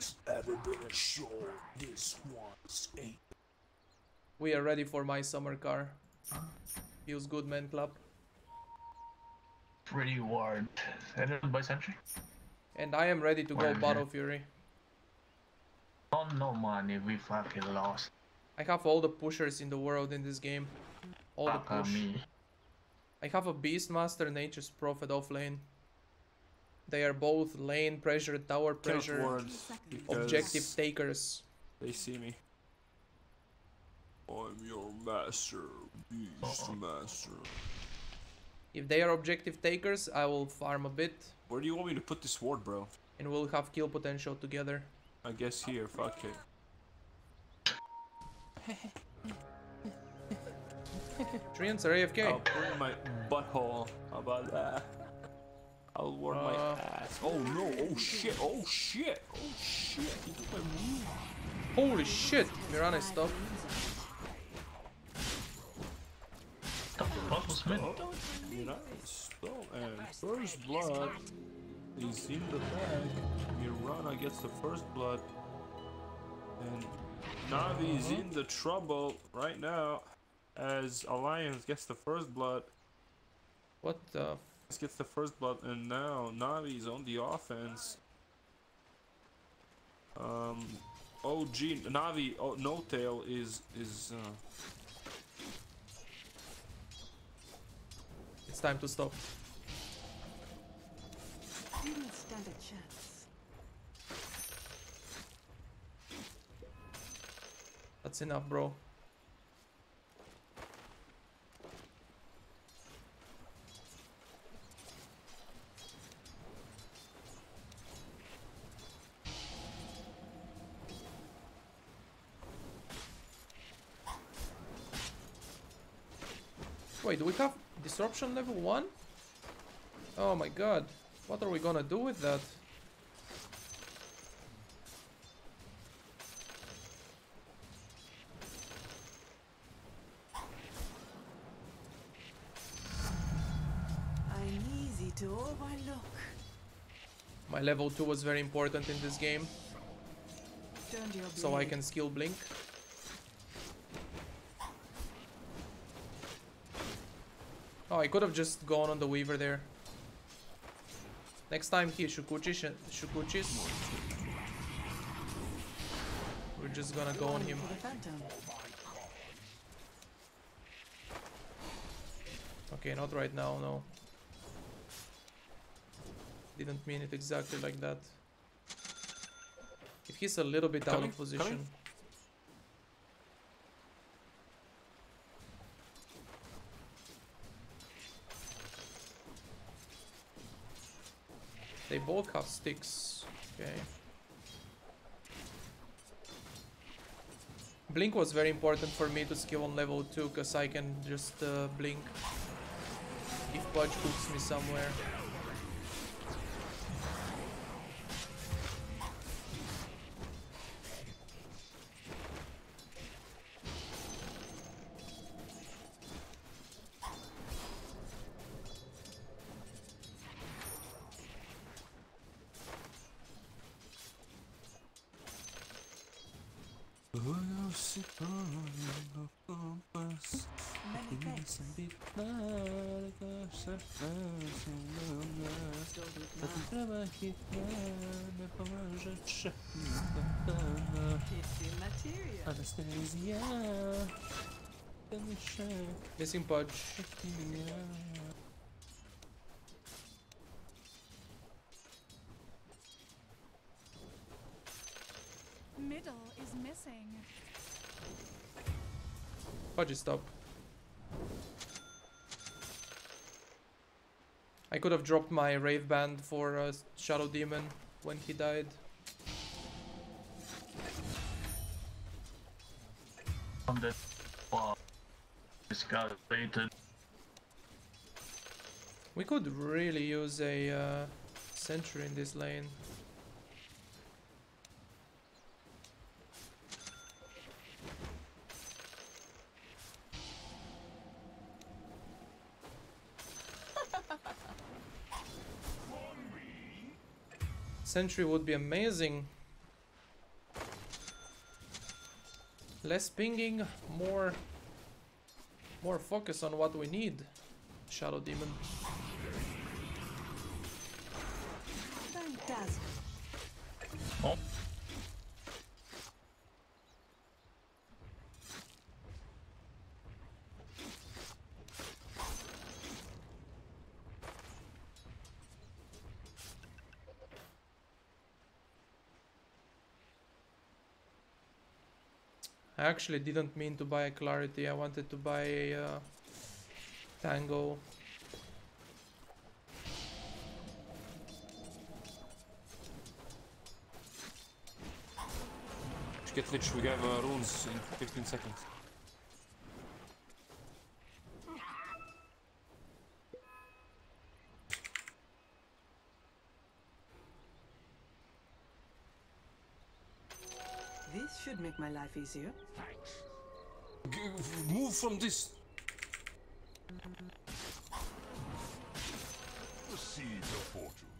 there's ever been a show. This one's ain't. We are ready for my summer car. Feels good, man club. Pretty ward. Edited by Sentry? And I am ready to go Where is Battle it? Fury. Oh no money, we fucking lost. I have all the pushers in the world in this game. All the Fuck on push. me. I have a Beastmaster, Nature's Prophet off lane. They are both lane pressure, tower pressure, ward objective takers. They see me. I'm your master, beast uh-uh. master. If they are objective takers, I will farm a bit Where do you want me to put this ward, bro? and we'll have kill potential together. I guess here. Fuck it. Treants are AFK. I'll put in my butthole. How about that? I'll ward my Uh. ass. Oh no! Oh shit! Oh shit! Oh shit! He took my move. Holy shit! Mirana stop. What was mid? Nice. So, and first blood is in the bag. Mirana gets the first blood. And Navi is in the trouble right now as Alliance gets the first blood. What the? Alliance gets the first blood and now Navi is on the offense. Um, OG Navi oh, No Tail is is uh, It's time to stop. You don't stand a chance. That's enough, bro. Have disruption level 1? Oh my god. What are we gonna do with that? I'm easy to overlook. My level 2 was very important in this game, so I can skill blink. Oh, I could have just gone on the Weaver there. Next time he Shukuchis, Shukuchis. We're just gonna go on him. for the phantom. Okay, not right now, no. Didn't mean it exactly like that. If he's a little bit out of position. They both have sticks. Okay. Blink was very important for me to skill on level 2 because I can just uh, blink if Pudge hooks me somewhere. Many thanks. It's immaterial. Missing Pudge. Middle is missing. Pudge is top. I could have dropped my Wraith Band for uh, Shadow Demon when he died. On. This got. We could really use a uh, sentry in this lane. Sentry would be amazing. Less pinging, more, more focus on what we need. Shadow Demon. Fantastic. Oh. I actually didn't mean to buy a Clarity, I wanted to buy a uh, Tango. Get Lich, we have uh, runes in 15 seconds. This should make my life easier. G move from this. The seeds of fortune.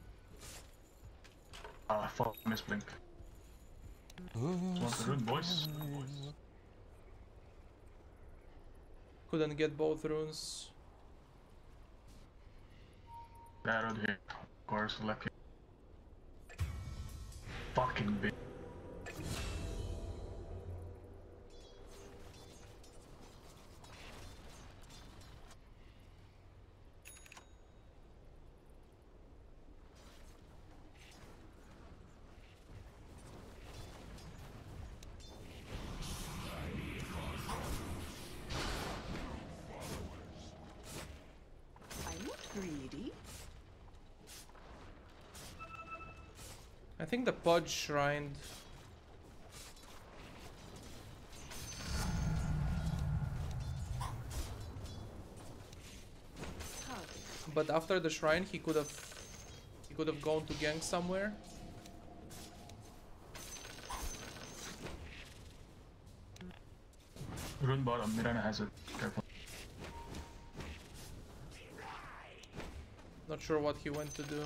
ah, fuck, misblink. Want the rune, boys? Couldn't get both runes. Arrow here. Of course, lucky. Fucking bitch. I think the Pudge shrined. Hardly. But after the shrine he could have he could have gone to gang somewhere. Rune bottom, um, Mirana has it. Careful. Not sure what he went to do.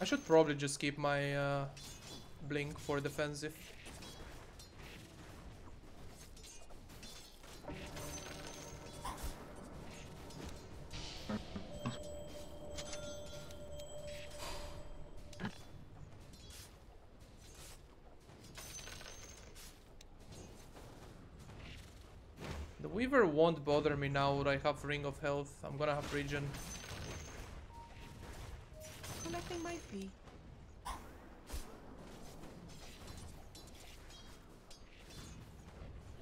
I should probably just keep my uh, blink for defensive. The Weaver won't bother me now that I have Ring of Health. I'm gonna have Regen. Collecting my fee.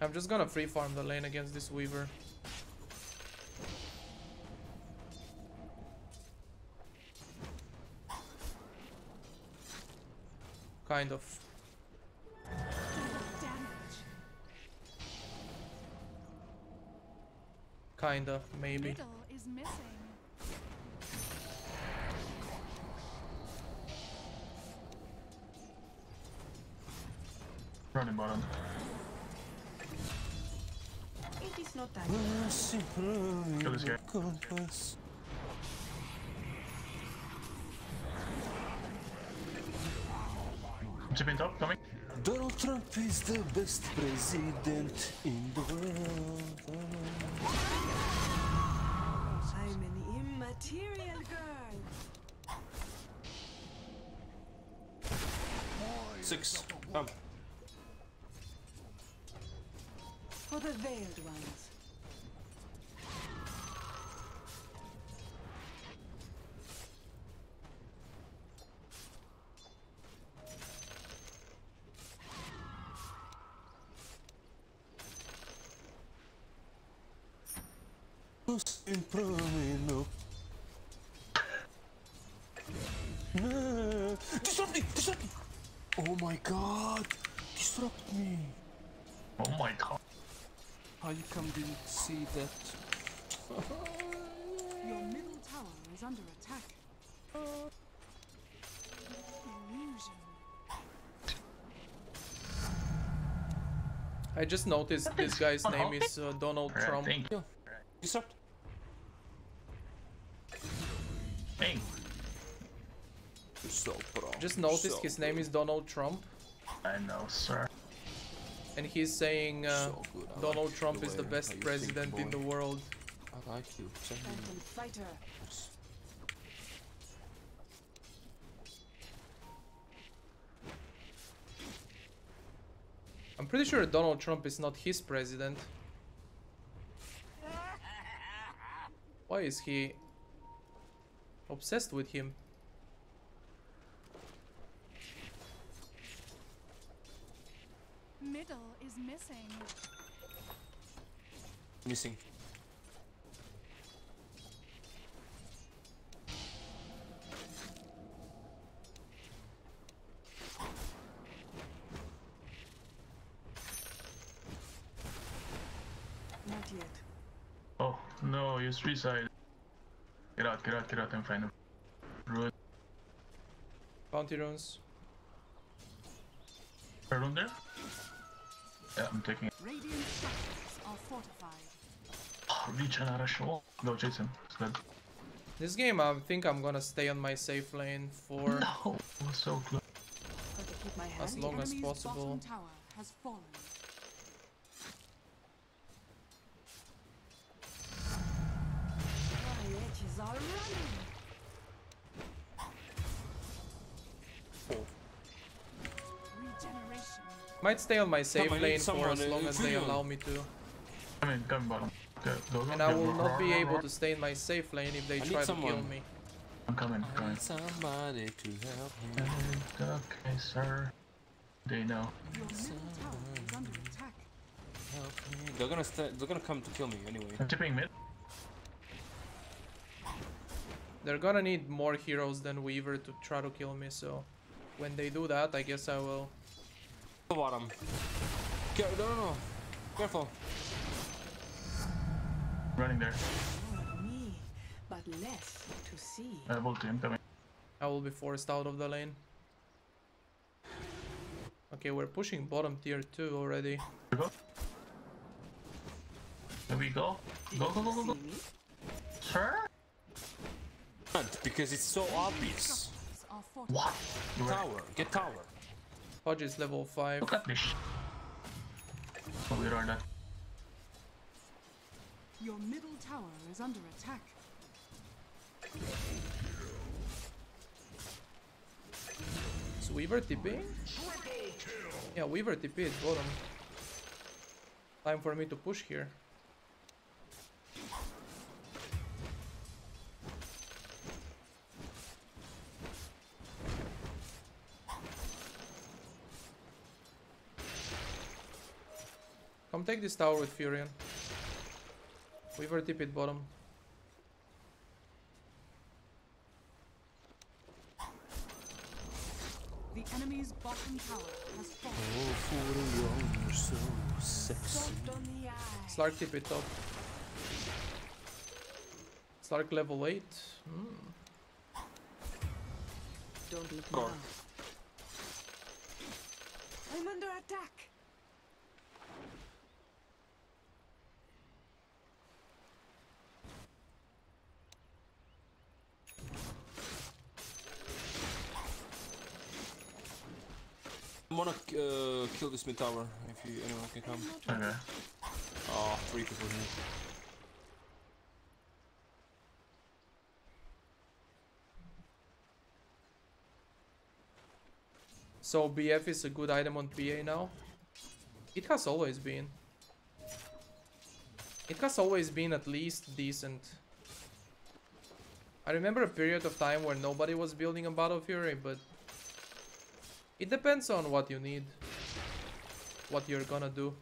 I'm just gonna free farm the lane against this Weaver. Kind of. Kinda, maybe. Kill this guy. In top, coming. Donald Trump is the best president in the world. I'm an immaterial girl. Six. Come. For the veiled ones. Sempre me no. No. Disrupt me! Disrupt me! Oh my god! Disrupt me! Oh my god. How you come didn't see that? Your middle tower is under attack. Illusion. I just noticed this guy's name is uh, Donald Alright, Trump. thank you. Disrupt. Hey, You're so. Just noticed so his name is Donald Trump. I know, sir. And he's saying uh, So Donald like Trump the is the best how you think, president in the world. I like you. Phantom fighter. I'm pretty sure Donald Trump is not his president. Why is he obsessed with him? Middle is missing. Missing. Not yet. Oh no, you suicide. Get out, get out, get out and find him. Ruin. Bounty runes. Around there? Yeah, I'm taking it. Radiant are fortified. Oh, reach another show. Go chase him. It's good. This game, I think I'm gonna stay on my safe lane for No, it was so close. Got to keep my hand. as long as possible. tower has fallen. My edges are running. Regeneration. Might stay on my safe I lane for as long as they allow me to. Come in, come bottom. Go, go, go. And I will go, not be go, able go. to stay in my safe lane if they I try to kill someone. me. I'm coming, I coming. somebody to help me. Okay, sir. They know. Your middle tower is under attack. Help me. They're gonna st they're gonna come to kill me anyway. I'm tipping mid. They're gonna need more heroes than Weaver to try to kill me, so when they do that, I guess I will. Bottom. Get, no, no, no. Careful. Running there. Me, but less to see. Uh, bolt team coming. I will be forced out of the lane. Okay, we're pushing bottom tier 2 already. Here we go. Here go. Go, go, go, go, go. Sir? Because it's so obvious. Structures are fortified. What? You were... Tower. Get tower. Pudge is level 5. Look at this. Oh, we are not. Your middle tower is under attack. Is Weaver TP? Yeah, Weaver TP is bottom. Time for me to push here. Come take this tower with Furion. Weaver TP at bottom. The enemy's bottom tower has fallen. Oh, Furion, you're so sexy. Salt on the eye. Top. Slark level 8. Hmm. Don't look now. I'm under attack. Wanna uh, kill this mid tower if you anyone can come. Okay. Oh, three people here. So BF is a good item on PA now? It has always been. It has always been at least decent. I remember a period of time where nobody was building a Battle Fury, but it depends on what you need. What you're gonna do.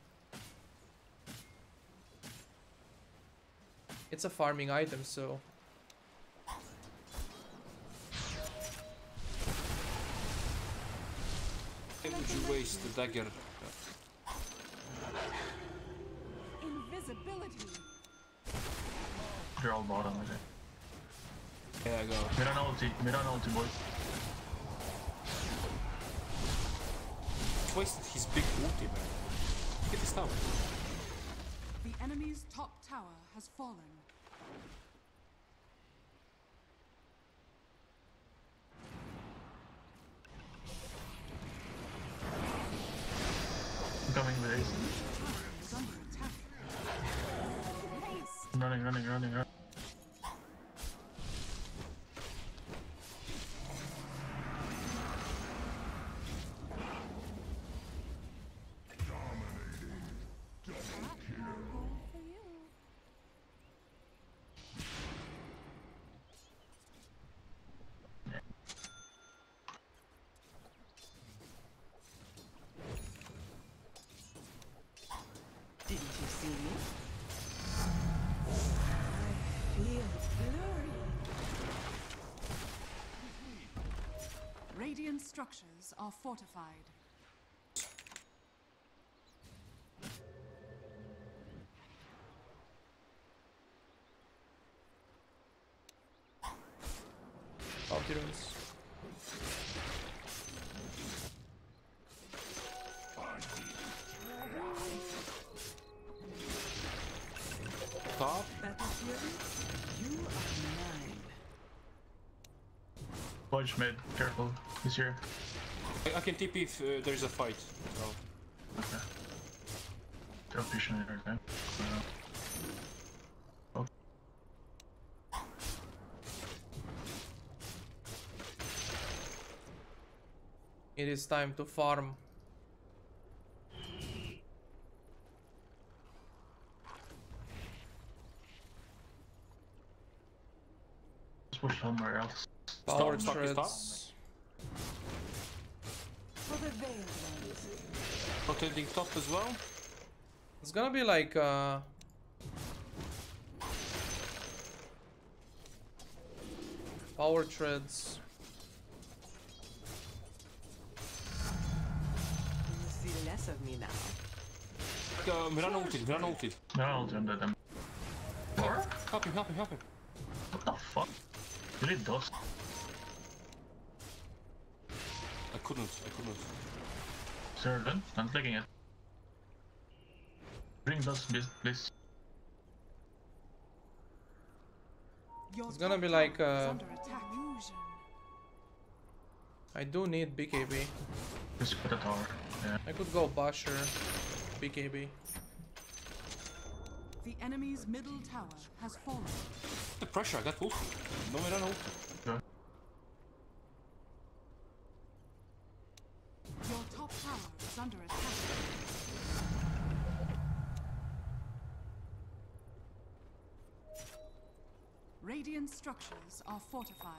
It's a farming item, so Why would you waste the dagger? Invisibility. They're all bottom, is it? Yeah, go. Mid on ulti. Mid on ulti, boys. Wasted his big ulti, man. Get this tower. The enemy's top tower has fallen. I'm coming with ace. is under attack. Running, running, running, running. Structures are fortified. Bounty. Top. Battle you are mine. Watch mid, careful. He's here. I, I can TP if uh, there's a fight. So. Okay. They're pushing it right now. Uh, It is time to farm. let's push somewhere else. Power stop, stop. treads. For the veiled ones. Rotating top as well. It's gonna be like uh Power treads. You see less of me now. Uh, Mirana ulted, Mirana ulted. No, I'll jump at them. Help him, help him, help him. What the fuck? Did it does. I couldn't, I couldn't. Servant, I'm taking it. Bring those, please. please. It's gonna be like, is uh, under attack. Illusion. I do need BKB. Just put a tower. Yeah. I could go Basher, BKB. The enemy's middle tower has fallen. The pressure, I got ulted. No I don't Good. Your top tower is under attack. Radiant structures are fortified.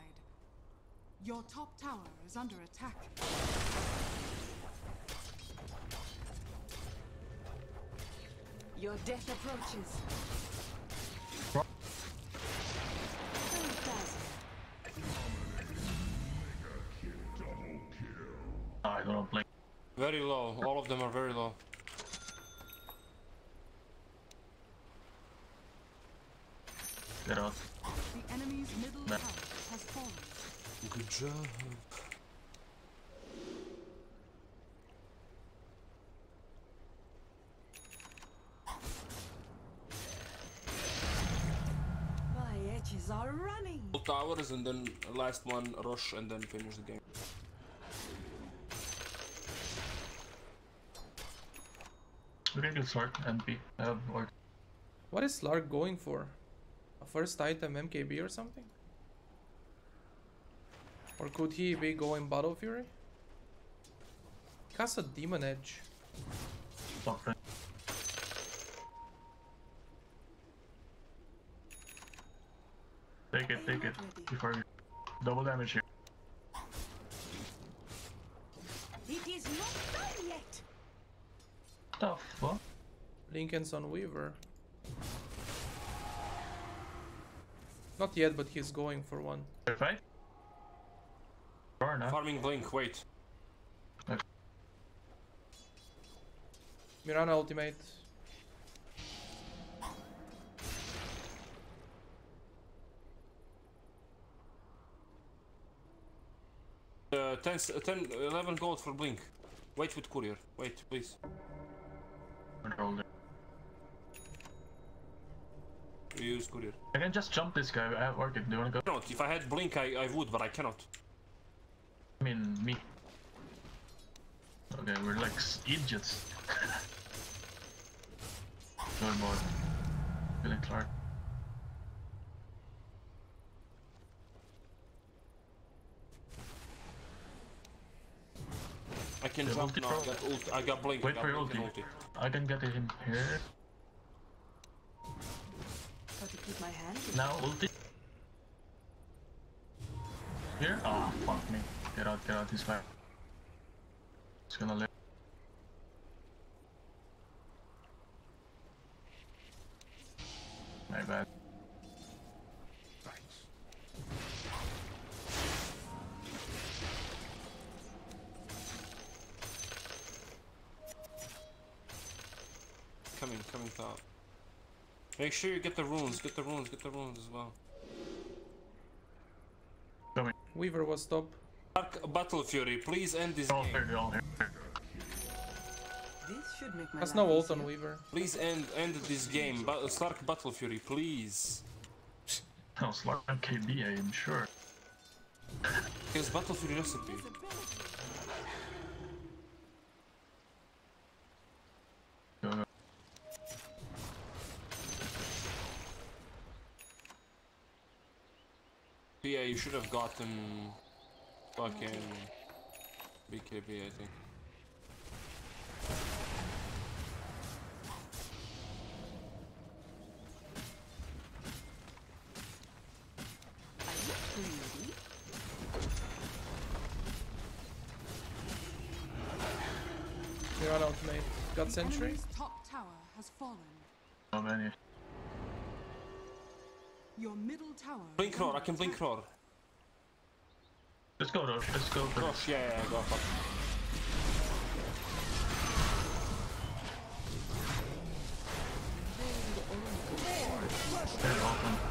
Your top tower is under attack. Your death approaches. I don't know, blink. Very low, all of them are very low. Get out. Good job. My edges are running. Two towers and then last one rush and then finish the game. We can get sword and B. Uh, or What is Lark going for? A first item MKB or something? Or could he be going Battle Fury? He has a Demon Edge. top right. Take it, take it. Before you... Double damage here. It is not done yet. The fuck? Linken's on Weaver. Not yet, but he's going for one. Fight? Sure, now. Farming blink, wait. Mirana ultimate. Uh, 10, s- 10, 11 gold for blink. Wait with courier. Wait, please. Control it. Use courier. I can just jump this guy. I have Orchid. Do you wanna go? Cannot. If I had blink, I, I would, but I cannot. I mean, me. Okay, we're like s- idiots. Good boy. Killing Clark. I can Yeah, jump now. I got ult. I got blink. Wait got for blink and ulti. I can get it in here. Got to keep my hand. Now ulti. Here? Oh, fuck me. Get out, get out, this guy. It's gonna live. My bad. Thanks. Coming, coming top. Make sure you get the runes. Get the runes. Get the runes as well. Coming. Weaver was top. Dark Battle Fury, please end this game. here, they're all here. This should make my Has no ult on Weaver. Please end end this game. Ba- Slark Battle Fury, please. No, Slark KB, I am sure. Here's Battle Fury recipe. Go, go. Yeah, you should have gotten fucking BKB, I think. Are you greedy? You're on ultimate. Got sentry? enemy's top tower has fallen. Oh, How many? Your middle tower. Blink is roar, I can blink attack. roar. Let's go, Rosh. Let's go. for Gosh, yeah, yeah, go fuck. They're open.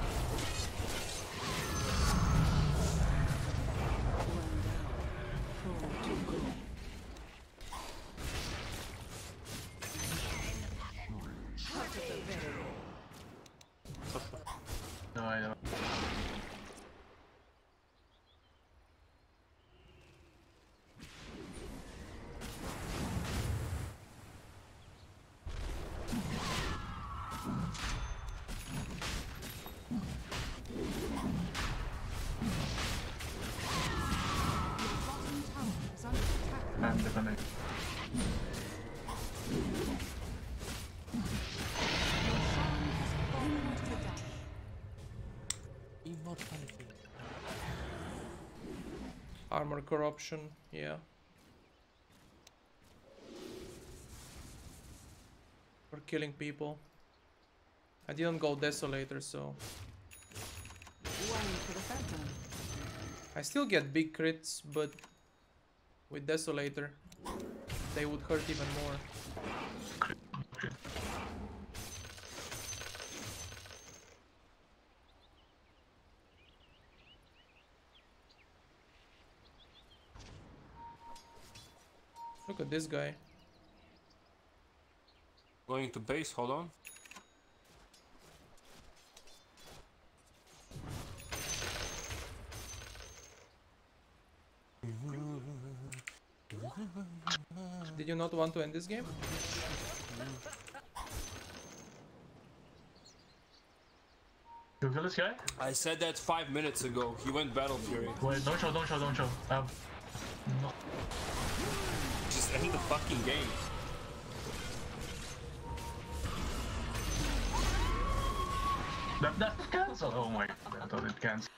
Armor corruption, yeah. For killing people. I didn't go Desolator, so. I still get big crits, but with Desolator, they would hurt even more. At this guy. Going to base, hold on. Did you not want to end this game? You kill this guy? I said that five minutes ago. He went Battle Fury. Wait, don't show, don't show, don't show. Um, no. Just end the fucking game. That, that cancel. Oh my god, I thought it canceled.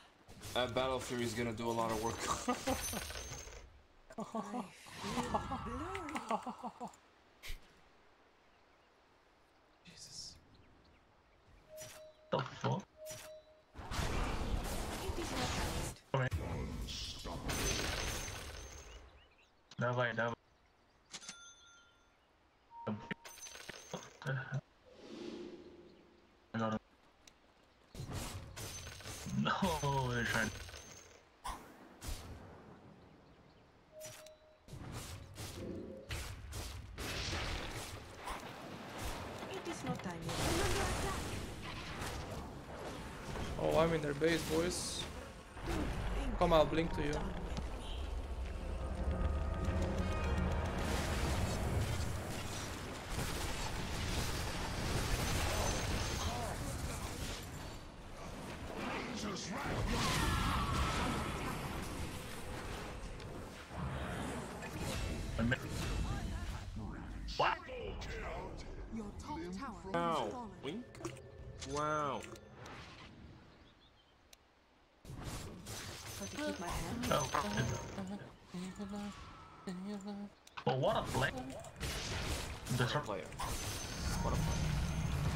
Uh, Battle Fury is gonna do a lot of work. I feel blurry. Jesus. The fuck? It is not honest. Давай, давай. Their base, boys. Come, I'll blink to you.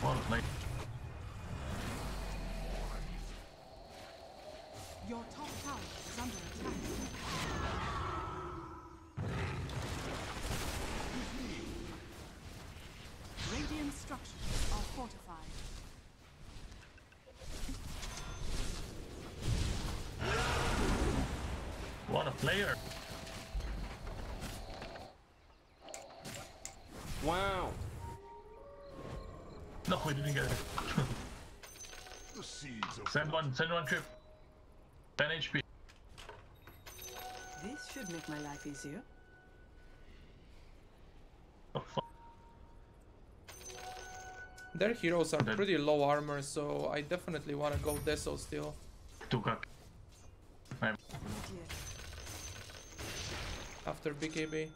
What a. Your top tower is under attack. Radiant structures are fortified. What a player. Wow. No, we didn't get it. The seeds send one, send one trip. 10 HP. This should make my life easier. Their heroes are That- pretty low armor, so I definitely want to go Deso still. Two cock. After BKB.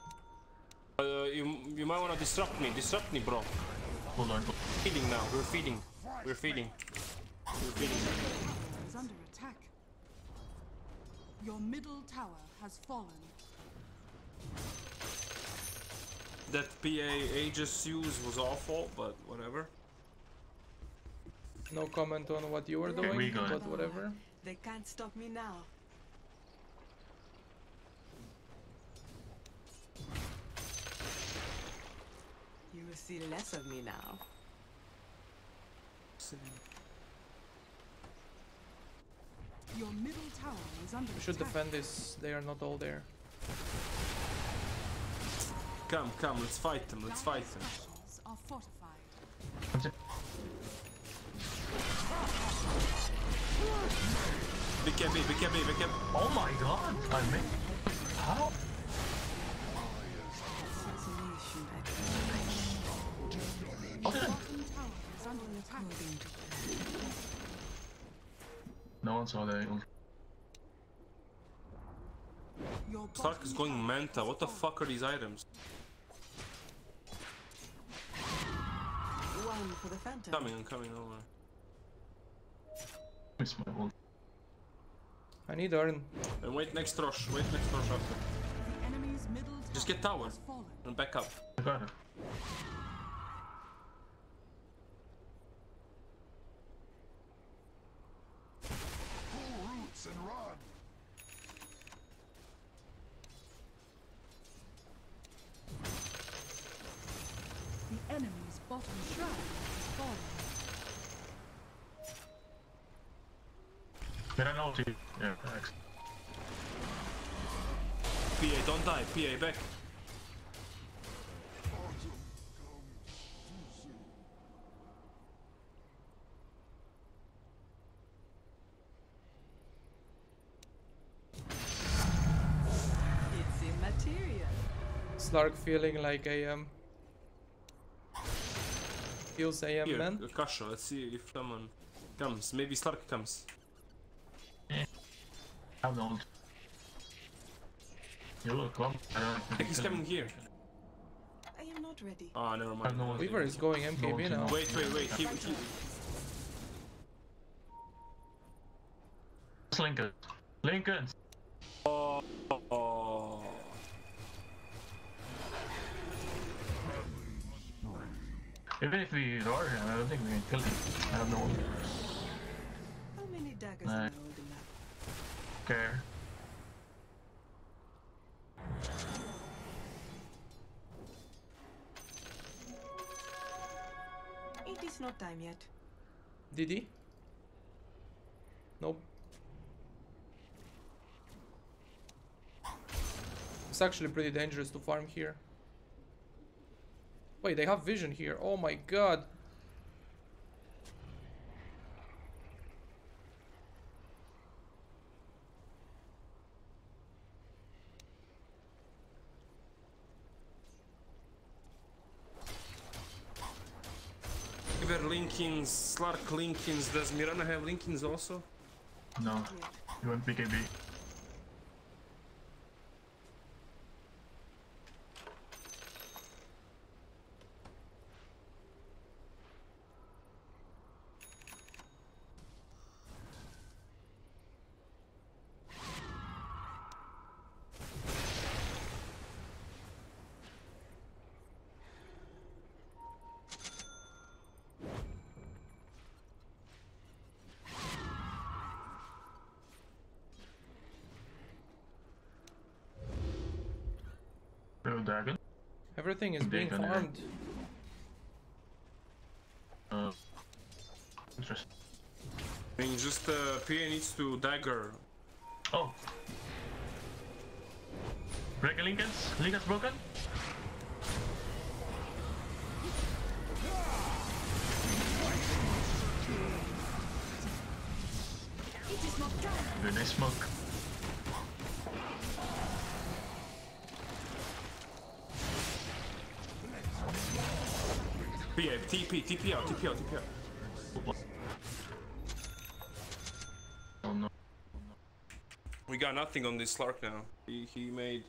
Uh, you, you might want to disrupt me. Disrupt me, bro. Hold on. Feeding now. We're feeding. We're feeding. We're feeding. is under attack. Your middle tower has fallen. That PA Aegis use was awful, but whatever. No comment on what you were Okay, doing, we but whatever. They can't stop me now. You will see less of me now. Your middle tower is under We should attack. defend this. They are not all there. Come, come, let's fight them. Let's fight them. Are fortified. BKB, BKB, BKB. Oh my god! I made. How? Is under attack. according to plan. No one saw that. Your Slark is going tower manta. What the fuck are these items? One for the phantom. Coming, I'm coming over. Miss my ult. I need Earn. And wait next rush. Wait next rush after. The enemy's middle Just get tower. And back up. I got it. pull roots and run. The enemy's bottom shroud has fallen. Did I know to? Yeah, thanks. PA, don't die. PA, back. Autumn comes too soon. It's immaterial. Slark feeling like I AM. Feels AM, Here, man. Kasha. Let's see if someone comes. Maybe Slark comes. Eh, I have no. You will come. I don't I think he's coming here. I am not ready. Oh, never mind. no. Weaver is going MKB No, now. Wait, wait, wait. He, he, Linken. Linken. oh. Even if we roar him, I don't think we can kill him. I have no ult. How many daggers Nah. am I holding up? care. It is not time yet. Did he? Nope. It's actually pretty dangerous to farm here. Wait, they have vision here. Oh my god. Weaver Linken's, Slark Linken's. Does Mirana have Linken's also? No. Yet. You want BKB. Dragon. Everything is being gonna- farmed. Uh, interesting. I mean, just uh, PA needs to dagger. Oh. Break a Linken's? Linken's broken? Good, they smoke. PA, TP, TP out, TP out, TP out. Oh no. We got nothing on this Slark now. He, he made.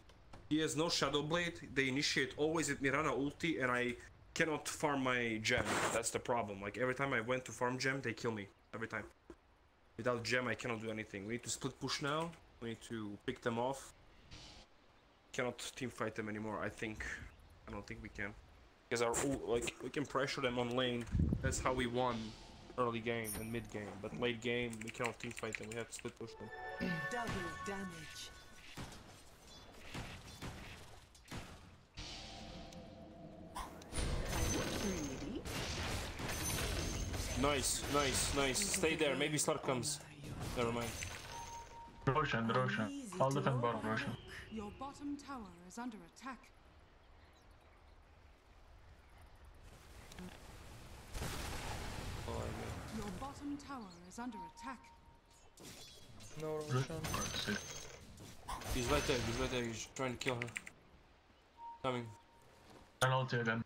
He has no Shadow Blade. They initiate always at Mirana ulti, and I cannot farm my gem. That's the problem. Like every time I went to farm gem, they kill me. Every time. Without gem, I cannot do anything. We need to split push now. We need to pick them off. Cannot team fight them anymore. I think. I don't think we can. Because our like we can pressure them on lane. That's how we won early game and mid game. But late game, we cannot team fight them. We have to split push them. Double damage. Nice, nice, nice. Stay there. Maybe Slark comes. Never mind. Roshan, Roshan. I'll defend bottom, Roshan. Your bottom tower is under attack. Oh, I Your bottom tower is under attack. No Good. Roshan. That's He's right there. He's right there. He's trying to kill her. Coming. And ulti again.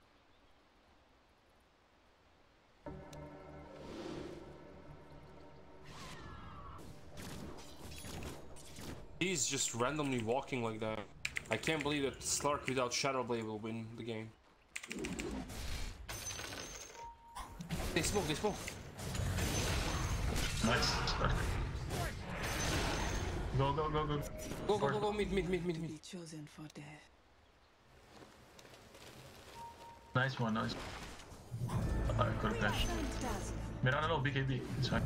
He's just randomly walking like that. I can't believe that Slark without Shadow Blade will win the game. They smoke. They smoke. Nice. Go, go, go, go. Go go go go. Mid mid mid mid mid. be chosen for death. Nice one, nice. I could have dashed. Mirana, no, BKB. It's fine.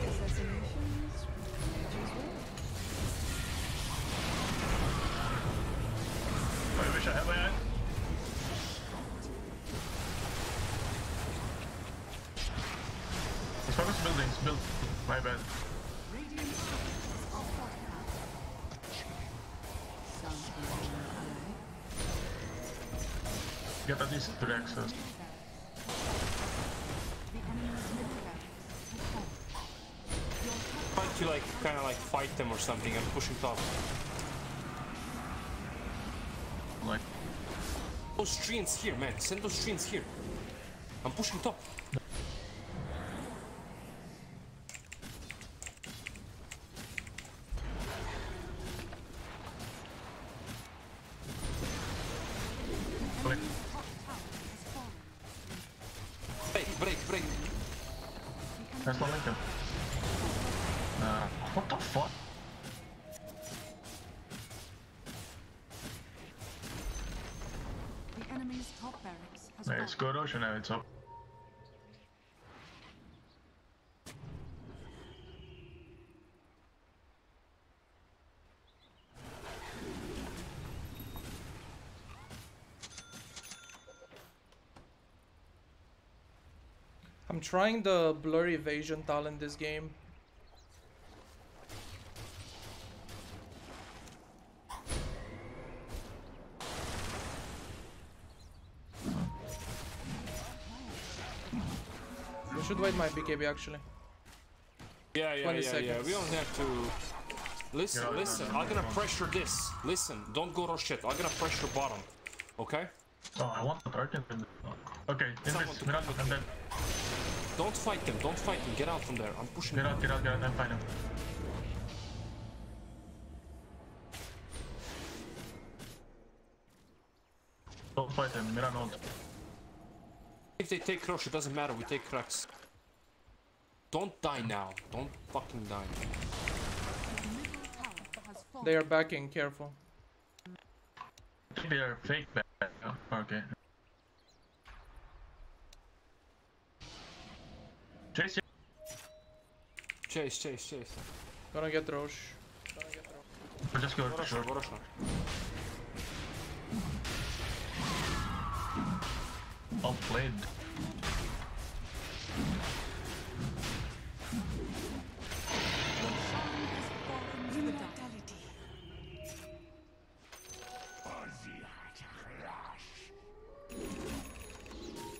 Assassinations. Nature's way. I wish I had my hand. Get at least the access. The enemy's middle barracks has fallen. Your top Trying to like kind of like fight them or something. I'm pushing top. Like, Those treants here, man. Send those treants here. I'm pushing top. I'm trying the blurry evasion talent this game. We should wait my BKB actually. Yeah, yeah, 20 yeah, yeah. seconds. We don't have to. Listen, Yeah, listen. I'm gonna pressure this. Listen, don't go rush it. I'm gonna pressure bottom. Okay? Oh, I want the target. Okay, Someone invis, to- Mirana, I'm dead. Don't fight them. Don't fight them. Get out from there. I'm pushing. Get out, get out, get out, I'm fine. Don't fight them, Mirana ult. If they take crush, it doesn't matter. We take cracks. Don't die now. Don't fucking die. His middle tower has fallen. They are backing, careful. They are fake back. Okay. Chase, chase, chase, chase. Gonna get Rosh. Gonna get Rosh. We'll just go Rosh, sure. Rosh.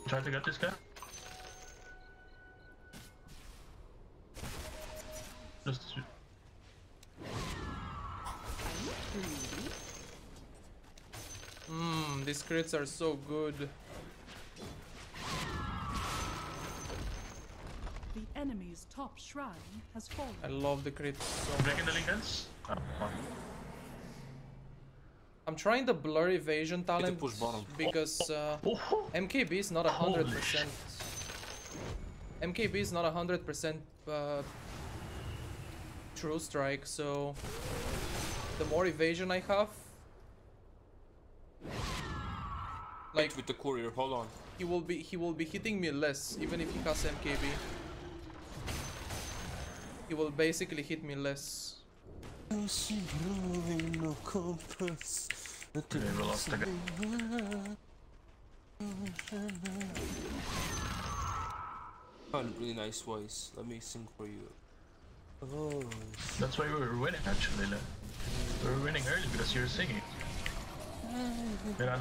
Try to get this guy. Crits are so good. The enemy's top shrine has fallen. I love the crits so much. breaking the links. Oh. I'm trying the blur evasion talent push because uh, MKB is not a hundred percent. MKB is not a hundred percent uh, true strike, so the more evasion I have, like with the courier, hold on. he will be he will be hitting me less even if he has MKB. He will basically hit me less. No signal, no compass. Okay, we lost the guy. Found a really nice voice. Let me sing for you. Oh, That's why we were winning actually. like. We were winning early because you were singing. We ran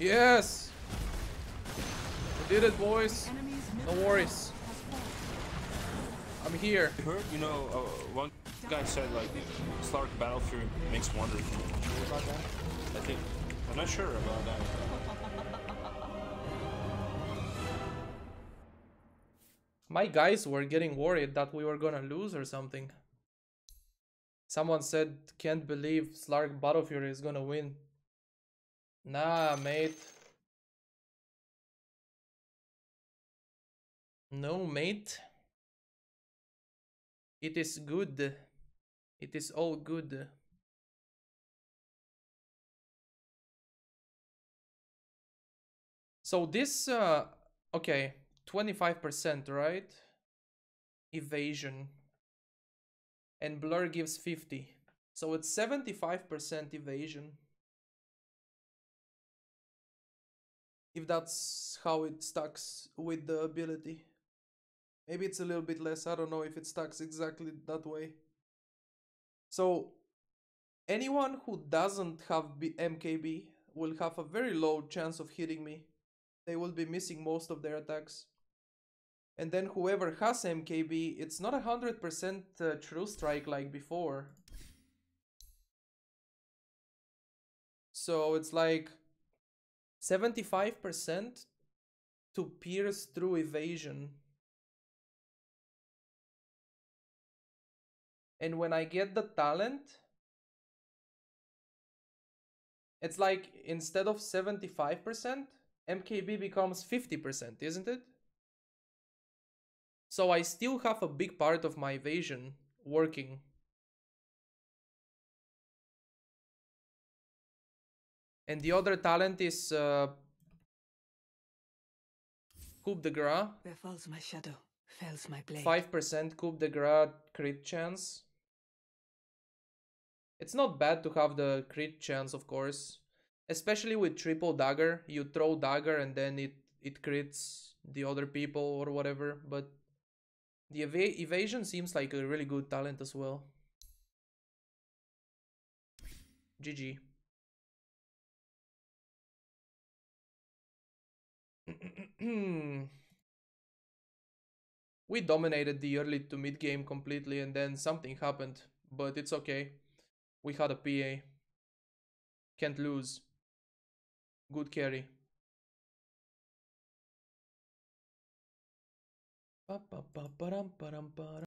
Yes! We did it, boys. No worries. tower has fallen. I'm here. you heard? You know, uh, one guy said like Stark Battlefield makes wonders. Sure about that? I think I'm not sure about that. My guys were getting worried that we were gonna lose or something. Someone said, can't believe Slark Battle Fury is gonna win. Nah, mate. No, mate. It is good. It is all good. So this, uh, okay, 25%, right? Evasion. And blur gives 50. So it's 75% evasion. If that's how it stacks with the ability. Maybe it's a little bit less. I don't know if it stacks exactly that way. So anyone who doesn't have B- MKB will have a very low chance of hitting me. They will be missing most of their attacks. And then whoever has MKB, it's not a hundred percent uh, true strike like before. So it's like 75% to pierce through evasion. And when I get the talent, it's like instead of 75%, MKB becomes 50%, isn't it? So I still have a big part of my evasion working. And the other talent is uh, Coup de Grace. Where falls my shadow, fells my blade. 5% Coup de Grace crit chance. It's not bad to have the crit chance, of course. Especially with triple dagger. You throw dagger and then it, it crits the other people or whatever. But the eva- evasion seems like a really good talent as well. GG. We dominated the early to mid game completely and then something happened, but it's okay. We had a PA. Can't lose. Good carry. Param, param, param.